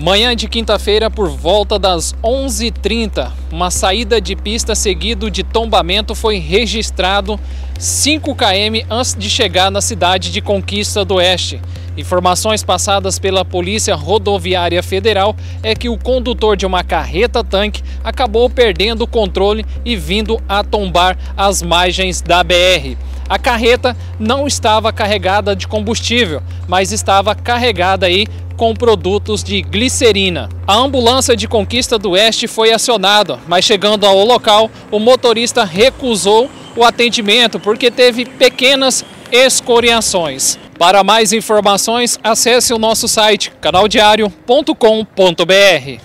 Manhã de quinta-feira, por volta das 11h30, uma saída de pista seguido de tombamento foi registrado 5 km antes de chegar na cidade de Conquista do Oeste. Informações passadas pela Polícia Rodoviária Federal é que o condutor de uma carreta-tanque acabou perdendo o controle e vindo a tombar as margens da BR. A carreta não estava carregada de combustível, mas estava carregada aí com produtos de glicerina. A ambulância de Conquista do Oeste foi acionada, mas chegando ao local, o motorista recusou o atendimento porque teve pequenas escoriações. Para mais informações, acesse o nosso site canaldiario.com.br.